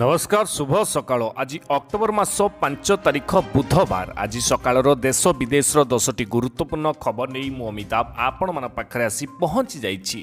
ନମସ୍କାର ଶୁଭ ସକାଳ ଆଜି ଅକ୍ଟୋବର ମାସ ପାଞ୍ଚ ତାରିଖ ବୁଧବାର ଆଜି ସକାଳର ଦେଶ ବିଦେଶର ଦଶଟି ଗୁରୁତ୍ୱପୂର୍ଣ୍ଣ ଖବର ନେଇ ମୁଁ ଅମିତାଭ ଆପଣମାନଙ୍କ ପାଖରେ ଆସି ପହଞ୍ଚି ଯାଇଛି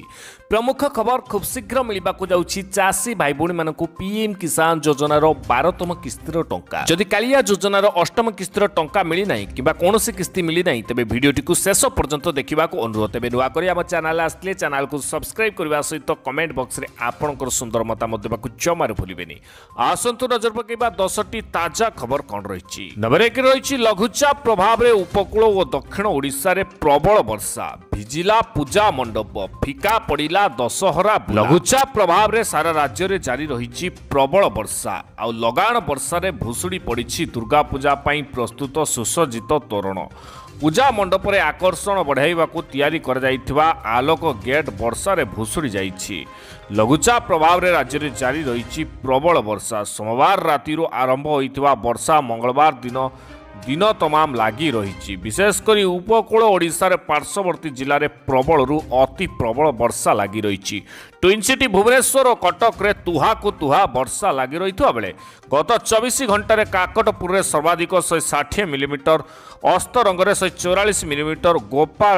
ପ୍ରମୁଖ ଖବର ଖୁବ୍ ଶୀଘ୍ର ମିଳିବାକୁ ଯାଉଛି ଚାଷୀ ଭାଇ ଭଉଣୀମାନଙ୍କୁ ପିଏମ୍ କିଷାନ ଯୋଜନାର ବାରତମ କିସ୍ତିର ଟଙ୍କା। ଯଦି କାଳିଆ ଯୋଜନାର ଅଷ୍ଟମ କିସ୍ତିର ଟଙ୍କା ମିଳିନାହିଁ କିମ୍ବା କୌଣସି କିସ୍ତି ମିଳିନାହିଁ ତେବେ ଭିଡ଼ିଓଟିକୁ ଶେଷ ପର୍ଯ୍ୟନ୍ତ ଦେଖିବାକୁ ଅନୁରୋଧ। ତେବେ ନୂଆ କରି ଆମ ଚ୍ୟାନେଲ ଆସିଥିଲେ ଚ୍ୟାନେଲକୁ ସବସ୍କ୍ରାଇବ୍ କରିବା ସହିତ କମେଣ୍ଟ ବକ୍ସରେ ଆପଣଙ୍କର ସୁନ୍ଦର ମତାମତ ଦେବାକୁ ଜମାରୁ ଭୁଲିବେନି। ଆସନ୍ତୁ ନଜର ପକାଇବା ଦଶଟି ତାଜା ଖବର କ'ଣ ରହିଛି ନମ୍ବର ଏକ ରହିଛି ଲଘୁଚାପ ପ୍ରଭାବରେ ଉପକୂଳ ଓ ଦକ୍ଷିଣ ଓଡ଼ିଶାରେ ପ୍ରବଳ ବର୍ଷା ଭିଜିଲା ପୂଜା ମଣ୍ଡପ ଫିକା ପଡ଼ିଲା ଦଶହରା। ଲଘୁଚାପ ପ୍ରଭାବରେ ସାରା ରାଜ୍ୟରେ ଜାରି ରହିଛି ପ୍ରବଳ ବର୍ଷା ଆଉ ଲଗାଣ ବର୍ଷାରେ ଭୁଷୁଡ଼ି ପଡ଼ିଛି ଦୁର୍ଗା ପୂଜା ପାଇଁ ପ୍ରସ୍ତୁତ ସୁସଜ୍ଜିତ ତୋରଣ ପୂଜା ମଣ୍ଡପରେ ଆକର୍ଷଣ ବଢ଼ାଇବାକୁ ତିଆରି କରାଯାଇଥିବା ଆଲୋକ ଗେଟ୍ ବର୍ଷାରେ ଭୁଷୁଡ଼ି ଯାଇଛି। ଲଘୁଚାପ ପ୍ରଭାବରେ ରାଜ୍ୟରେ ଜାରି ରହିଛି ପ୍ରବଳ ବର୍ଷା। ସୋମବାର ରାତିରୁ ଆରମ୍ଭ ହୋଇଥିବା ବର୍ଷା ମଙ୍ଗଳବାର ଦିନ ଦିନ ତମାମ ଲାଗି ରହିଛି। ବିଶେଷ କରି ଉପକୂଳ ଓଡ଼ିଶାରେ ପାର୍ଶ୍ୱବର୍ତ୍ତୀ ଜିଲ୍ଲାରେ ପ୍ରବଳରୁ ଅତି ପ୍ରବଳ ବର୍ଷା ଲାଗି ରହିଛି। ଟ୍ୱିନ୍ ସିଟି ଭୁବନେଶ୍ୱର ଓ କଟକରେ ତୁହାକୁ ତୁହା ବର୍ଷା ଲାଗି ରହିଥିବା ବେଳେ ଗତ ଚବିଶ ଘଣ୍ଟାରେ କାକଟପୁରରେ ସର୍ବାଧିକ ଶହେ ଷାଠିଏ ମିଲିମିଟର ଅସ୍ତରଙ୍ଗରେ ଶହେ ଚଉରାଳିଶ ମିଲିମିଟର ଗୋପାଳ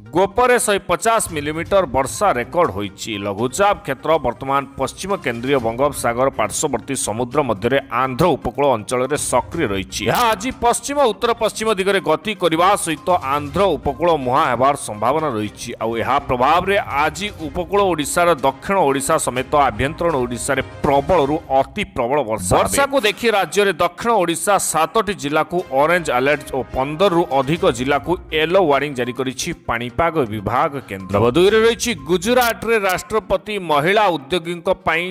ଗୋପରେ ଶହେ ପଚାଶ ମିଲିମିଟର ବର୍ଷା ରେକର୍ଡ ହୋଇଛି। ଲଘୁଚାପ କ୍ଷେତ୍ର ବର୍ତ୍ତମାନ ପଶ୍ଚିମ କେନ୍ଦ୍ରୀୟ ବଙ୍ଗୋପସାଗର ପାର୍ଶ୍ୱବର୍ତ୍ତୀ ସମୁଦ୍ର ମଧ୍ୟରେ ଆନ୍ଧ୍ର ଉପକୂଳ ଅଞ୍ଚଳରେ ସକ୍ରିୟ ରହିଛି। ଏହା ଆଜି ପଶ୍ଚିମ ଉତ୍ତର ପଶ୍ଚିମ ଦିଗରେ ଗତି କରିବା ସହିତ ଆନ୍ଧ୍ର ଉପକୂଳ ମୁହାଁ ହେବାର ସମ୍ଭାବନା ରହିଛି। ଆଉ ଏହା ପ୍ରଭାବରେ ଆଜି ଉପକୂଳ ଓଡ଼ିଶାର ଦକ୍ଷିଣ ଓଡ଼ିଶା ସମେତ ଆଭ୍ୟନ୍ତରୀଣ ଓଡ଼ିଶାରେ ପ୍ରବଳରୁ ଅତି ପ୍ରବଳ ବର୍ଷା ବର୍ଷାକୁ ଦେଖି ରାଜ୍ୟରେ ଦକ୍ଷିଣ ଓଡ଼ିଶା ସାତଟି ଜିଲ୍ଲାକୁ ଅରେଞ୍ଜ ଆଲର୍ଟ ଓ ପନ୍ଦରରୁ ଅଧିକ ଜିଲ୍ଲାକୁ ୟେଲୋ ୱାର୍ଣ୍ଣିଂ ଜାରି କରିଛି ପାଣିପାଗ ବିଭାଗ କେନ୍ଦ୍ର। ନମ୍ବର ଦୁଇରେ ରହିଛି ଗୁଜୁରାଟରେ ରାଷ୍ଟ୍ରପତି ମହିଳା ଉଦ୍ୟୋଗୀଙ୍କ ପାଇଁ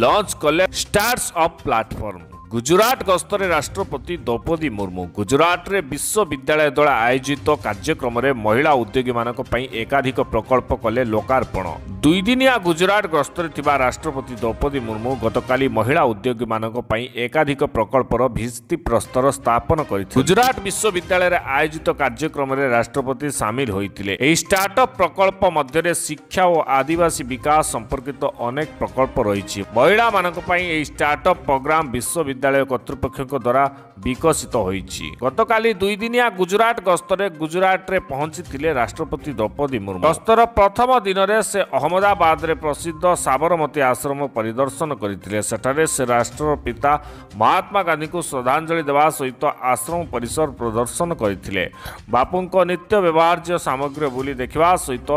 ଲଞ୍ଚ କଲେ ଷ୍ଟାର୍ଟସ୍ ଅପ୍ ପ୍ଲାଟଫର୍ମ। ଗୁଜୁରାଟ ଗସ୍ତରେ ରାଷ୍ଟ୍ରପତି ଦ୍ରୌପଦୀ ମୁର୍ମୁ। ଗୁଜୁରାଟରେ ବିଶ୍ୱବିଦ୍ୟାଳୟ ଦ୍ୱାରା ଆୟୋଜିତ କାର୍ଯ୍ୟକ୍ରମରେ ମହିଳା ଉଦ୍ୟୋଗୀମାନଙ୍କ ପାଇଁ ଏକାଧିକ ପ୍ରକଳ୍ପ କଲେ ଲୋକାର୍ପଣ। ଦୁଇଦିନିଆ ଗୁଜୁରାଟ ଗସ୍ତରେ ଥିବା ରାଷ୍ଟ୍ରପତି ଦ୍ରୌପଦୀ ମୁର୍ମୁ ଗତକାଲି ମହିଳା ଉଦ୍ୟୋଗୀମାନଙ୍କ ପାଇଁ ଏକାଧିକ ପ୍ରକଳ୍ପର ଭିତ୍ତିପ୍ରସ୍ତର ସ୍ଥାପନ କରିଥିଲେ। ଗୁଜୁରାଟ ବିଶ୍ୱବିଦ୍ୟାଳୟରେ ଆୟୋଜିତ କାର୍ଯ୍ୟକ୍ରମରେ ରାଷ୍ଟ୍ରପତି ସାମିଲ ହୋଇଥିଲେ। ଏହି ଷ୍ଟାର୍ଟଅପ୍ ପ୍ରକଳ୍ପ ମଧ୍ୟରେ ଶିକ୍ଷା ଓ ଆଦିବାସୀ ବିକାଶ ସମ୍ପର୍କିତ ଅନେକ ପ୍ରକଳ୍ପ ରହିଛି। ମହିଳାମାନଙ୍କ ପାଇଁ ଏହି ଷ୍ଟାର୍ଟଅପ୍ ପ୍ରୋଗ୍ରାମ ବିଶ୍ୱବିଦ୍ୟାଳୟ କର୍ତ୍ତୃପକ୍ଷଙ୍କ ଦ୍ୱାରା ବିକଶିତ ହୋଇଛି। ଗତକାଲି ଦୁଇଦିନିଆ ଗୁଜୁରାଟ ଗସ୍ତରେ ଗୁଜୁରାଟରେ ପହଞ୍ଚିଥିଲେ ରାଷ୍ଟ୍ରପତି ଦ୍ରୌପଦୀ ମୁର୍ମୁ। ଗସ୍ତର ପ୍ରଥମ ଦିନରେ ସେ ଅହମ୍ମଦାବାଦରେ ପ୍ରସିଦ୍ଧ ସାବରମତୀ ଆଶ୍ରମ ପରିଦର୍ଶନ କରିଥିଲେ। ସେଠାରେ ସେ ରାଷ୍ଟ୍ରର ପିତା ମହାତ୍ମା ଗାନ୍ଧୀଙ୍କୁ ଶ୍ରଦ୍ଧାଞ୍ଜଳି ଦେବା ସହିତ ଆଶ୍ରମ ପରିସର ପ୍ରଦର୍ଶନ କରିଥିଲେ। ବାପୁଙ୍କ ନିତ୍ୟ ବ୍ୟବହାର୍ଯ୍ୟ ସାମଗ୍ରୀ ବୁଲି ଦେଖିବା ସହିତ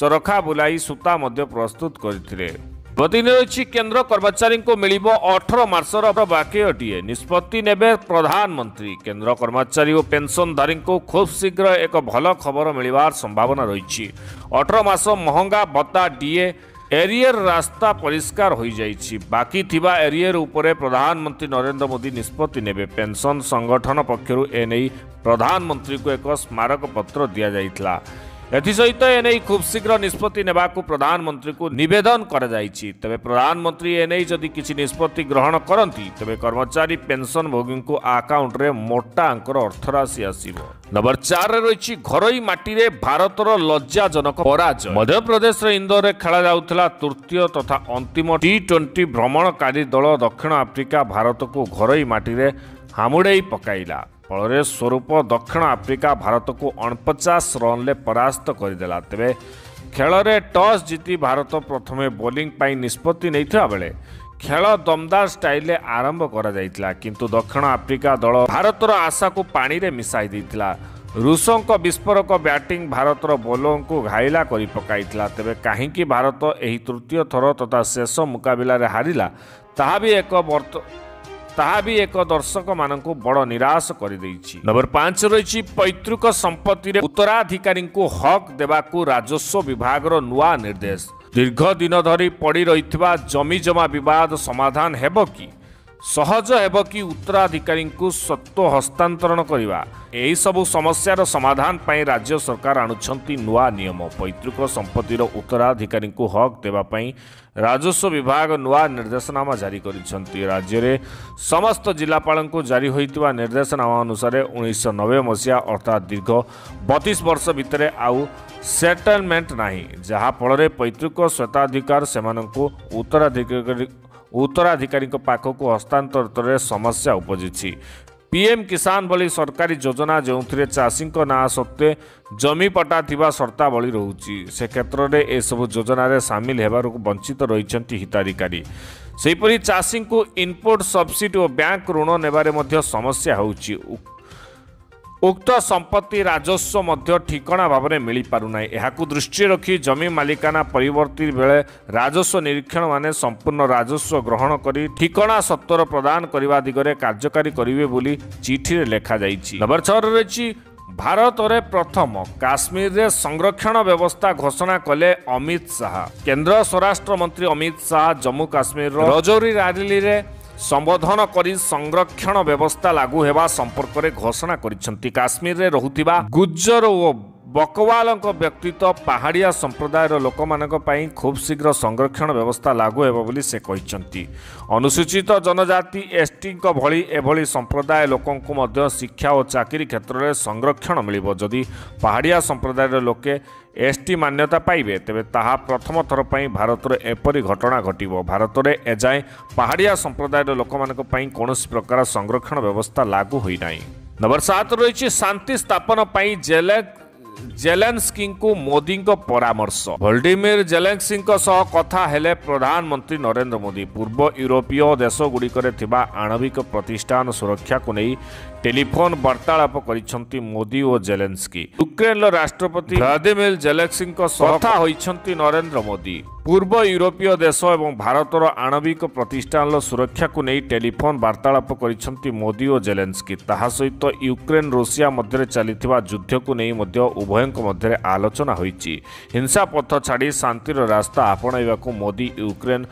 ଚରଖା ବୁଲାଇ ସୂତା ମଧ୍ୟ ପ୍ରସ୍ତୁତ କରିଥିଲେ। ରହିଛି କେନ୍ଦ୍ର କର୍ମଚାରୀଙ୍କୁ ମିଳିବ ଅଠର ମାସର ବାକିଅଟିଏ ନିଷ୍ପତ୍ତି ନେବେ ପ୍ରଧାନମନ୍ତ୍ରୀ। କେନ୍ଦ୍ର କର୍ମଚାରୀ ଓ ପେନ୍ସନଧାରୀଙ୍କୁ ଖୁବ୍ ଶୀଘ୍ର ଏକ ଭଲ ଖବର ମିଳିବାର ସମ୍ଭାବନା ରହିଛି। ଅଠର ମାସ ମହଙ୍ଗା ଭତ୍ତା ଡିଏ ଏରିୟର ରାସ୍ତା ପରିଷ୍କାର ହୋଇଯାଇଛି। ବାକି ଥିବା ଏରିୟର ଉପରେ ପ୍ରଧାନମନ୍ତ୍ରୀ ନରେନ୍ଦ୍ର ମୋଦି ନିଷ୍ପତ୍ତି ନେବେ। ପେନ୍ସନ ସଂଗଠନ ପକ୍ଷରୁ ଏନେଇ ପ୍ରଧାନମନ୍ତ୍ରୀଙ୍କୁ ଏକ ସ୍ମାରକପତ୍ର ଦିଆଯାଇଥିଲା। ଏଥିସହିତ ଏନେଇ ଖୁବ୍ ଶୀଘ୍ର ନିଷ୍ପତ୍ତି ନେବାକୁ ପ୍ରଧାନମନ୍ତ୍ରୀଙ୍କୁ ନିବେଦନ କରାଯାଇଛି। ତେବେ ପ୍ରଧାନମନ୍ତ୍ରୀ ଏନେଇ ଯଦି କିଛି ନିଷ୍ପତ୍ତି ଗ୍ରହଣ କରନ୍ତି ତେବେ କର୍ମଚାରୀ ପେନ୍ସନ ଭୋଗୀଙ୍କୁ ଆକାଉଣ୍ଟରେ ମୋଟା ଅଙ୍କର ଅର୍ଥରାଶି ଆସିବ। ନମ୍ବର ଚାରରେ ରହିଛି ଘରୋଇ ମାଟିରେ ଭାରତର ଲଜ୍ଜାଜନକ ପରାଜୟ। ମଧ୍ୟପ୍ରଦେଶର ଇନ୍ଦୋରରେ ଖେଳାଯାଉଥିଲା ତୃତୀୟ ତଥା ଅନ୍ତିମ ଟି ଟ୍ୱେଣ୍ଟି ଭ୍ରମଣକାରୀ ଦଳ ଦକ୍ଷିଣ ଆଫ୍ରିକା ଭାରତକୁ ଘରୋଇ ମାଟିରେ ହାମୁଡ଼େଇ ପକାଇଲା। ଫଳରେ ସ୍ୱରୂପ ଦକ୍ଷିଣ ଆଫ୍ରିକା ଭାରତକୁ ଅଣପଚାଶ ରନ୍ରେ ପରାସ୍ତ କରିଦେଲା। ତେବେ ଖେଳରେ ଟସ୍ ଜିତି ଭାରତ ପ୍ରଥମେ ବୋଲିଂ ପାଇଁ ନିଷ୍ପତ୍ତି ନେଇଥିବା ବେଳେ ଖେଳ ଦମଦାର ଷ୍ଟାଇଲରେ ଆରମ୍ଭ କରାଯାଇଥିଲା କିନ୍ତୁ ଦକ୍ଷିଣ ଆଫ୍ରିକା ଦଳ ଭାରତର ଆଶାକୁ ପାଣିରେ ମିଶାଇ ଦେଇଥିଲା। ରୁଷଙ୍କ ବିସ୍ଫୋରକ ବ୍ୟାଟିଂ ଭାରତର ବୋଲରଙ୍କୁ ଘାଇଲା କରି ପକାଇଥିଲା। ତେବେ କାହିଁକି ଭାରତ ଏହି ତୃତୀୟ ଥର ତଥା ଶେଷ ମୁକାବିଲାରେ ହାରିଲା ତାହା ବି ଏକ ବର୍ତ୍ତ ତାହା ବି ଏକ ଦର୍ଶକମାନଙ୍କୁ ବଡ଼ ନିରାଶ କରିଦେଇଛି। ନମ୍ବର ପାଞ୍ଚ ରହିଛି ପୈତୃକ ସମ୍ପତ୍ତିରେ ଉତ୍ତରାଧିକାରୀଙ୍କୁ ହକ୍ ଦେବାକୁ ରାଜସ୍ୱ ବିଭାଗର ନୂଆ ନିର୍ଦ୍ଦେଶ। ଦୀର୍ଘ ଦିନ ଧରି ପଡ଼ି ରହିଥିବା ଜମିଜମା ବିବାଦ ସମାଧାନ ହେବ କି? ସହଜ ହେବ କି ଉତ୍ତରାଧିକାରୀଙ୍କୁ ସତ୍ତ୍ୱ ହସ୍ତାନ୍ତରଣ କରିବା? ଏହିସବୁ ସମସ୍ୟାର ସମାଧାନ ପାଇଁ ରାଜ୍ୟ ସରକାର ଆଣୁଛନ୍ତି ନୂଆ ନିୟମ। ପୈତୃକ ସମ୍ପତ୍ତିର ଉତ୍ତରାଧିକାରୀଙ୍କୁ ହକ୍ ଦେବା ପାଇଁ ରାଜସ୍ୱ ବିଭାଗ ନୂଆ ନିର୍ଦ୍ଦେଶନାମା ଜାରି କରିଛନ୍ତି। ରାଜ୍ୟରେ ସମସ୍ତ ଜିଲ୍ଲାପାଳଙ୍କୁ ଜାରି ହୋଇଥିବା ନିର୍ଦ୍ଦେଶନାମା ଅନୁସାରେ ଉଣେଇଶହ ନବେ ମସିହା ଅର୍ଥାତ୍ ଦୀର୍ଘ ବତିଶ ବର୍ଷ ଭିତରେ ଆଉ ସେଟଲମେଣ୍ଟ ନାହିଁ ଯାହାଫଳରେ ପୈତୃକ ସ୍ୱତ୍ୱାଧିକାର ସେମାନଙ୍କୁ ଉତ୍ତରାଧିକାରୀ ଉତ୍ତରାଧିକାରୀଙ୍କ ପାଖକୁ ହସ୍ତାନ୍ତରରେ ସମସ୍ୟା ଉପୁଜିଛି ପିଏମ୍ କିଷାନ ଭଳି ସରକାରୀ ଯୋଜନା ଯେଉଁଥିରେ ଚାଷୀଙ୍କ ନାଁ ସତ୍ତ୍ୱେ ଜମିପଟା ଥିବା ସର୍ତ୍ତାବଳୀ ରହୁଛି ସେ କ୍ଷେତ୍ରରେ ଏସବୁ ଯୋଜନାରେ ସାମିଲ ହେବାରୁ ବଞ୍ଚିତ ରହିଛନ୍ତି ହିତାଧିକାରୀ। ସେହିପରି ଚାଷୀଙ୍କୁ ଇନପୁଟ୍ ସବସିଡି ଓ ବ୍ୟାଙ୍କ ଋଣ ନେବାରେ ମଧ୍ୟ ସମସ୍ୟା ହେଉଛି। ଉକ୍ତ ସମ୍ପତ୍ତି ରାଜସ୍ୱ ମଧ୍ୟ ଠିକଣା ଭାବରେ ମିଳିପାରୁନାହିଁ ଏହାକୁ ଦୃଷ୍ଟିରେ ରଖି ଜମି ମାଲିକାନା ପରିବର୍ତ୍ତୀ ବେଳେ ରାଜସ୍ୱ ନିରୀକ୍ଷଣମାନେ ସମ୍ପୂର୍ଣ୍ଣ ରାଜସ୍ୱ ଗ୍ରହଣ କରି ଠିକଣା ସତ୍ୱର ପ୍ରଦାନ କରିବା ଦିଗରେ କାର୍ଯ୍ୟକାରୀ କରିବେ ବୋଲି ଚିଠିରେ ଲେଖାଯାଇଛି ନମ୍ବର ଛଅରେ ରହିଛି ଭାରତରେ ପ୍ରଥମ କାଶ୍ମୀରରେ ସଂରକ୍ଷଣ ବ୍ୟବସ୍ଥା ଘୋଷଣା କଲେ ଅମିତ ଶାହା କେନ୍ଦ୍ର ସ୍ୱରାଷ୍ଟ୍ର ମନ୍ତ୍ରୀ ଅମିତ ଶାହା ଜମ୍ମୁ କାଶ୍ମୀରର ରଜୌରୀ ରାଲିରେ ସମ୍ବୋଧନ କରି ସଂରକ୍ଷଣ ବ୍ୟବସ୍ଥା ଲାଗୁ ହେବା ସମ୍ପର୍କରେ ଘୋଷଣା କରିଛନ୍ତି କାଶ୍ମୀରରେ ରହୁଥିବା ଗୁଜ୍ଜର ଓ ବକୱାଲଙ୍କ ବ୍ୟତୀତ ପାହାଡ଼ିଆ ସମ୍ପ୍ରଦାୟର ଲୋକମାନଙ୍କ ପାଇଁ ଖୁବ୍ ଶୀଘ୍ର ସଂରକ୍ଷଣ ବ୍ୟବସ୍ଥା ଲାଗୁ ହେବ ବୋଲି ସେ କହିଛନ୍ତି। ଅନୁସୂଚିତ ଜନଜାତି ଏସ୍ଟିଙ୍କ ଭଳି ଏଭଳି ସମ୍ପ୍ରଦାୟ ଲୋକଙ୍କୁ ମଧ୍ୟ ଶିକ୍ଷା ଓ ଚାକିରି କ୍ଷେତ୍ରରେ ସଂରକ୍ଷଣ ମିଳିବ। ଯଦି ପାହାଡ଼ିଆ ସମ୍ପ୍ରଦାୟର ଲୋକେ ଏସ୍ଟି ମାନ୍ୟତା ପାଇବେ ତେବେ ତାହା ପ୍ରଥମ ଥର ପାଇଁ ଭାରତରେ ଏପରି ଘଟଣା ଘଟିବ। ଭାରତରେ ଏଯାଏଁ ପାହାଡ଼ିଆ ସମ୍ପ୍ରଦାୟର ଲୋକମାନଙ୍କ ପାଇଁ କୌଣସି ପ୍ରକାର ସଂରକ୍ଷଣ ବ୍ୟବସ୍ଥା ଲାଗୁ ହୋଇନାହିଁ। ନମ୍ବର ସାତ ରହିଛି ଶାନ୍ତି ସ୍ଥାପନ ପାଇଁ ଜେଲେ ଜେଲେନ୍ସ୍କିଙ୍କୁ ମୋଦିଙ୍କ ପରାମର୍ଶ। ଭଲ୍ଡିମିର ଜେଲେନ୍ସ୍କିଙ୍କ ସହ କଥା ହେଲେ ପ୍ରଧାନମନ୍ତ୍ରୀ ନରେନ୍ଦ୍ର ମୋଦି। ପୂର୍ବ ୟୁରୋପୀୟ ଦେଶଗୁଡ଼ିକରେ ଥିବା ଆଣବିକ ପ୍ରତିଷ୍ଠାନ ସୁରକ୍ଷାକୁ ନେଇ ଟେଲିଫୋନ୍ ବାର୍ତ୍ତାଳାପ କରିଛନ୍ତି ମୋଦି ଓ ଜେଲେନ୍ସ୍କି। ୟୁକ୍ରେନ୍ର ରାଷ୍ଟ୍ରପତି ଭ୍ଲାଦିମିର ଜେଲେନ୍ସ୍କିଙ୍କ ସହ କଥା ହୋଇଛନ୍ତି ନରେନ୍ଦ୍ର ମୋଦି। ପୂର୍ବ ୟୁରୋପୀୟ ଦେଶ ଏବଂ ଭାରତର ଆଣବିକ ପ୍ରତିଷ୍ଠାନର ସୁରକ୍ଷାକୁ ନେଇ ଟେଲିଫୋନ୍ ବାର୍ତ୍ତାଳାପ କରିଛନ୍ତି ମୋଦି ଓ ଜେଲେନ୍ସ୍କି। ତାହା ସହିତ ୟୁକ୍ରେନ୍ ରୁଷିଆ ମଧ୍ୟରେ ଚାଲିଥିବା ଯୁଦ୍ଧକୁ ନେଇ ମଧ୍ୟ ଉଭୟଙ୍କ ମଧ୍ୟରେ ଆଲୋଚନା ହୋଇଛି। ହିଂସା ପଥ ଛାଡ଼ି ଶାନ୍ତିର ରାସ୍ତା ଆପଣାଇବାକୁ ମୋଦି ୟୁକ୍ରେନ୍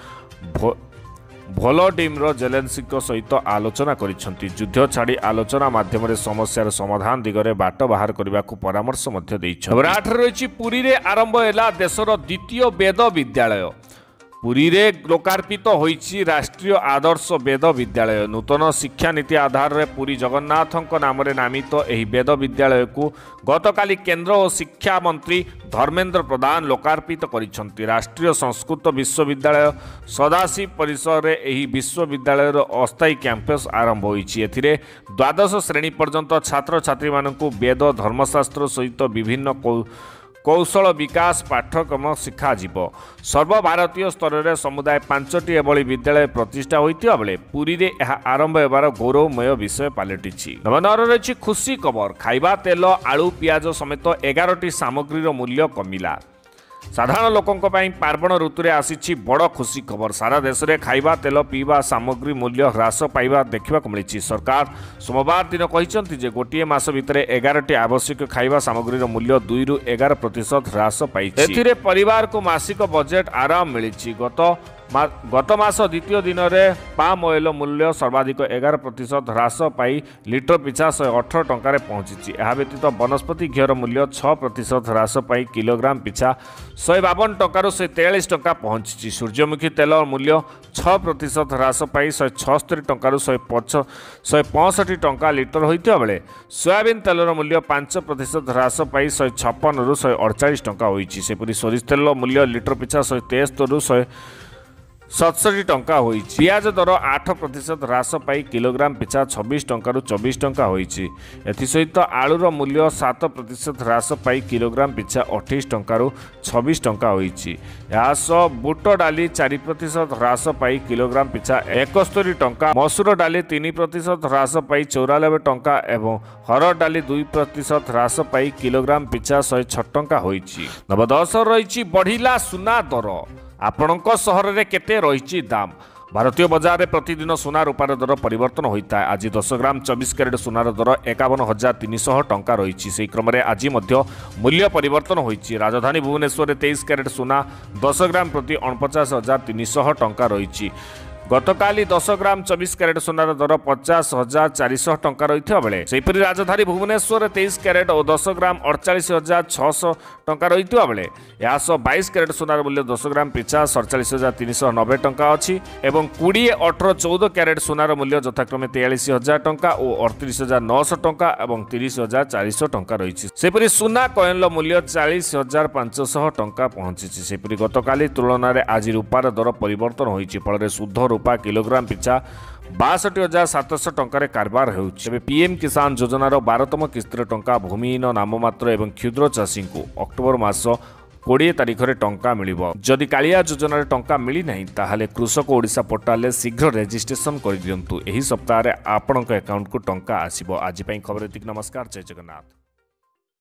ଭଲୋଡିମ୍ର ଜେଲେନ୍ସିଙ୍କ ସହିତ ଆଲୋଚନା କରିଛନ୍ତି। ଯୁଦ୍ଧ ଛାଡ଼ି ଆଲୋଚନା ମାଧ୍ୟମରେ ସମସ୍ୟାର ସମାଧାନ ଦିଗରେ ବାଟ ବାହାର କରିବାକୁ ପରାମର୍ଶ ମଧ୍ୟ ଦେଇଛନ୍ତି। ରହିଛି ପୁରୀରେ ଆରମ୍ଭ ହେଲା ଦେଶର ଦ୍ୱିତୀୟ ବେଦ ବିଦ୍ୟାଳୟ। ପୁରୀରେ ଲୋକାର୍ପିତ ହୋଇଛି ରାଷ୍ଟ୍ରୀୟ ଆଦର୍ଶ ବେଦ ବିଦ୍ୟାଳୟ। ନୂତନ ଶିକ୍ଷାନୀତି ଆଧାରରେ ପୁରୀ ଜଗନ୍ନାଥଙ୍କ ନାମରେ ନାମିତ ଏହି ବେଦ ବିଦ୍ୟାଳୟକୁ ଗତକାଲି କେନ୍ଦ୍ର ଓ ଶିକ୍ଷା ମନ୍ତ୍ରୀ ଧର୍ମେନ୍ଦ୍ର ପ୍ରଧାନ ଲୋକାର୍ପିତ କରିଛନ୍ତି। ରାଷ୍ଟ୍ରୀୟ ସଂସ୍କୃତ ବିଶ୍ୱବିଦ୍ୟାଳୟ ସଦାଶିବ ପରିସରରେ ଏହି ବିଶ୍ୱବିଦ୍ୟାଳୟର ଅସ୍ଥାୟୀ କ୍ୟାମ୍ପସ୍ ଆରମ୍ଭ ହୋଇଛି। ଏଥିରେ ଦ୍ୱାଦଶ ଶ୍ରେଣୀ ପର୍ଯ୍ୟନ୍ତ ଛାତ୍ରଛାତ୍ରୀମାନଙ୍କୁ ବେଦ ଧର୍ମଶାସ୍ତ୍ର ସହିତ ବିଭିନ୍ନ କୌଶଳ ବିକାଶ ପାଠ୍ୟକ୍ରମ ଶିଖାଯିବ। ସର୍ବଭାରତୀୟ ସ୍ତରରେ ସମୁଦାୟ ପାଞ୍ଚଟି ଏଭଳି ବିଦ୍ୟାଳୟ ପ୍ରତିଷ୍ଠା ହୋଇଥିବା ବେଳେ ପୁରୀରେ ଏହା ଆରମ୍ଭ ହେବାର ଗୌରବମୟ ବିଷୟ ପାଲଟିଛି। ନବନର ରହିଛି ଖୁସି ଖବର ଖାଇବା ତେଲ ଆଳୁ ପିଆଜ ସମେତ ଏଗାରଟି ସାମଗ୍ରୀର ମୂଲ୍ୟ କମିଲା। ସାଧାରଣ ଲୋକଙ୍କ ପାଇଁ ପାର୍ବଣ ଋତୁରେ ଆସିଛି ବଡ଼ ଖୁସି ଖବର। ସାରା ଦେଶରେ ଖାଇବା ତେଲ ପିଇବା ସାମଗ୍ରୀ ମୂଲ୍ୟ ହ୍ରାସ ପାଇବା ଦେଖିବାକୁ ମିଳିଛି। ସରକାର ସୋମବାର ଦିନ କହିଛନ୍ତି ଯେ ଗୋଟିଏ ମାସ ଭିତରେ ଏଗାରଟି ଆବଶ୍ୟକ ଖାଇବା ସାମଗ୍ରୀର ମୂଲ୍ୟ ଦୁଇରୁ ଏଗାର ପ୍ରତିଶତ ହ୍ରାସ ପାଇଛି। ଏଥିରେ ପରିବାରକୁ ମାସିକ ବଜେଟ୍ ଆରାମ ମିଳିଛି। ଗତ ଗତ ମାସ ଦ୍ୱିତୀୟ ଦିନରେ ପାମ୍ ଅଏଲ ମୂଲ୍ୟ ସର୍ବାଧିକ ଏଗାର ପ୍ରତିଶତ ହ୍ରାସ ପାଇ ଲିଟର ପିଛା ଶହେ ଅଠର ଟଙ୍କାରେ ପହଞ୍ଚିଛି ଏହା ବ୍ୟତୀତ ବନସ୍ପତି ଘିଅର ମୂଲ୍ୟ ଛଅ ପ୍ରତିଶତ ହ୍ରାସ ପାଇ କିଲୋଗ୍ରାମ ପିଛା ଶହେ ବାବନ ଟଙ୍କାରୁ ଶହେ ତେୟାଳିଶ ଟଙ୍କା ପହଞ୍ଚିଛି ସୂର୍ଯ୍ୟମୁଖୀ ତେଲ ମୂଲ୍ୟ ଛଅ ପ୍ରତିଶତ ହ୍ରାସ ପାଇ ଶହେ ଛଅସ୍ତରୀ ଟଙ୍କାରୁ ଶହେ ପଛ ଶହେ ପଞ୍ଚଷଠି ଟଙ୍କା ଲିଟର ହୋଇଥିବା ବେଳେ ସୋୟାବିନ୍ ତେଲର ମୂଲ୍ୟ ପାଞ୍ଚ ପ୍ରତିଶତ ହ୍ରାସ ପାଇ ଶହେ ଛପନରୁ ଶହେ ଅଡ଼ଚାଳିଶ ଟଙ୍କା ହୋଇଛି ସେପରି ସୋରିଷ ତେଲ ମୂଲ୍ୟ ଲିଟର ପିଛା ଶହେ ତେସ୍ତରୀରୁ ଶହେ ସତଷଠି ଟଙ୍କା ହୋଇଛି। ପିଆଜ ଦର ଆଠ ପ୍ରତିଶତ ହ୍ରାସ ପାଇ କିଲୋଗ୍ରାମ ପିଛା ଛବିଶ ଟଙ୍କାରୁ ଚବିଶ ଟଙ୍କା ହୋଇଛି। ଏଥିସହିତ ଆଳୁର ମୂଲ୍ୟ ସାତ ପ୍ରତିଶତ ହ୍ରାସ ପାଇ କିଲୋଗ୍ରାମ ପିଛା ଅଠେଇଶ ଟଙ୍କାରୁ ଛବିଶ ଟଙ୍କା ହୋଇଛି। ଏହା ସହ ବୁଟ ଡାଲି ଚାରି ପ୍ରତିଶତ ହ୍ରାସ ପାଇ କିଲୋଗ୍ରାମ ପିଛା ଏକସ୍ତରୀ ଟଙ୍କା ମସୁର ଡାଲି ତିନି ପ୍ରତିଶତ ହ୍ରାସ ପାଇ ଚଉରାନବେ ଟଙ୍କା ଏବଂ ହରଡ଼ ଡାଲି ଦୁଇ ପ୍ରତିଶତ ହ୍ରାସ ପାଇ କିଲୋଗ୍ରାମ ପିଛା ଶହେ ଛଅ ଟଙ୍କା ହୋଇଛି। ନବଦଶ ରହିଛି ବଢ଼ିଲା ସୁନା ଦର। ଆପଣଙ୍କ ସହରରେ କେତେ ରହିଛି ଦାମ ଭାରତୀୟ ବଜାରରେ ପ୍ରତିଦିନ ସୁନା ରୂପାର ଦର ପରିବର୍ତ୍ତନ ହୋଇଥାଏ ଆଜି ଦଶ ଗ୍ରାମ ଚବିଶ କ୍ୟାରେଟ୍ ସୁନାର ଦର ଏକାବନ ହଜାର ତିନିଶହ ଟଙ୍କା ରହିଛି ସେହି କ୍ରମରେ ଆଜି ମଧ୍ୟ ମୂଲ୍ୟ ପରିବର୍ତ୍ତନ ହୋଇଛି ରାଜଧାନୀ ଭୁବନେଶ୍ୱରରେ ତେଇଶ କ୍ୟାରେଟ୍ ସୁନା ଦଶ ଗ୍ରାମ ପ୍ରତି ଅଣପଚାଶ ହଜାର ତିନିଶହ ଟଙ୍କା ରହିଛି ଗତକାଲି ଦଶ ଗ୍ରାମ ଚବିଶ କ୍ୟାରେଟ୍ ସୁନାର ଦର ପଚାଶ ହଜାର ଚାରିଶହ ଟଙ୍କା ରହିଥିବା ବେଳେ ସେହିପରି ରାଜଧାନୀ ଭୁବନେଶ୍ୱରରେ ତେଇଶ କ୍ୟାରେଟ୍ ଓ ଦଶ ଗ୍ରାମ ଅଡ଼ଚାଳିଶ ହଜାର ଛଅଶହ ଟଙ୍କା ରହିଥିବା ବେଳେ ଏହା ସହ ବାଇଶ କ୍ୟାରେଟ୍ ସୁନାର ମୂଲ୍ୟ ଦଶ ଗ୍ରାମ ପିଛା ସଡ଼ଚାଳିଶ ହଜାର ତିନିଶହ ନବେ ଟଙ୍କା ଅଛି ଏବଂ କୋଡ଼ିଏ ଅଠର ଚଉଦ କ୍ୟାରେଟ୍ ସୁନାର ମୂଲ୍ୟ ଯଥାକ୍ରମେ ତେୟାଳିଶ ହଜାର ଟଙ୍କା ଓ ଅଠତିରିଶ ହଜାର ନଅଶହ ଟଙ୍କା ଏବଂ ତିରିଶ ହଜାର ଚାରିଶହ ଟଙ୍କା ରହିଛି। ସେପରି ସୁନା କଏନ୍ର ମୂଲ୍ୟ ଚାଳିଶ ହଜାର ପାଞ୍ଚଶହ ଟଙ୍କା ପହଞ୍ଚିଛି। ସେପରି ଗତକାଲି ତୁଳନାରେ ଆଜି ରୂପାର ଦର ପରିବର୍ତ୍ତନ ହୋଇଛି ଫଳରେ ଶୁଦ୍ଧ ରୂପା କିଲୋଗ୍ରାମ ପିଛା ବାଷଠି ହଜାର ସାତଶହ ଟଙ୍କାରେ କାରବାର ହେଉଛି ଏବେ ପିଏମ୍ କିଷାନ ଯୋଜନାର ବାରତମ କିସ୍ତିର ଟଙ୍କା ଭୂମିହୀନ ନାମମାତ୍ର ଏବଂ କ୍ଷୁଦ୍ର ଚାଷୀଙ୍କୁ ଅକ୍ଟୋବର ମାସ କୋଡ଼ିଏ ତାରିଖରେ ଟଙ୍କା ମିଳିବ। ଯଦି କାଳିଆ ଯୋଜନାରେ ଟଙ୍କା ମିଳିନାହିଁ ତାହେଲେ କୃଷକ ଓଡ଼ିଶା ପୋର୍ଟାଲରେ ଶୀଘ୍ର ରେଜିଷ୍ଟ୍ରେସନ କରିଦିଅନ୍ତୁ। ଏହି ସପ୍ତାହରେ ଆପଣଙ୍କ ଆକାଉଣ୍ଟକୁ ଟଙ୍କା ଆସିବ। ଆଜି ପାଇଁ ଖବର ଏତିକି। ନମସ୍କାର। ଜୟ ଜଗନ୍ନାଥ।